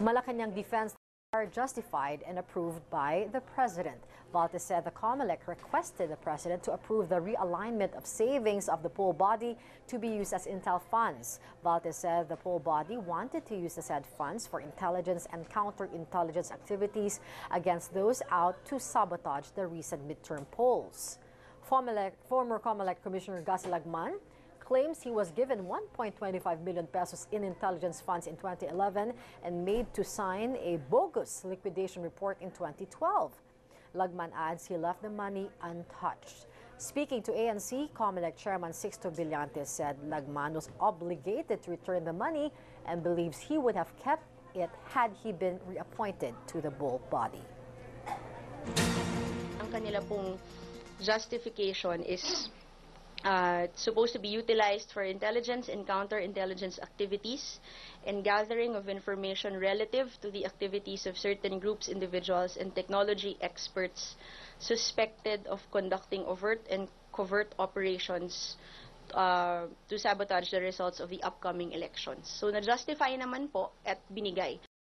Malacanang defense are justified and approved by the president. Valte said the COMELEC requested the president to approve the realignment of savings of the poll body to be used as intel funds. Valte said the poll body wanted to use the said funds for intelligence and counterintelligence activities against those out to sabotage the recent midterm polls. Former, former COMELEC Commissioner Gus Lagman claims he was given 1.25 million pesos in intelligence funds in 2011 and made to sign a bogus liquidation report in 2012. Lagman adds he left the money untouched. Speaking to ANC, COMELEC Chairman Sixto Brillantes said Lagman was obligated to return the money and believes he would have kept it had he been reappointed to the poll body. ang kanila pong justification is uh, supposed to be utilized for intelligence and counterintelligence activities and gathering of information relative to the activities of certain groups, individuals, and technology experts suspected of conducting overt and covert operations uh, to sabotage the results of the upcoming elections. So, na-justify naman po at binigay.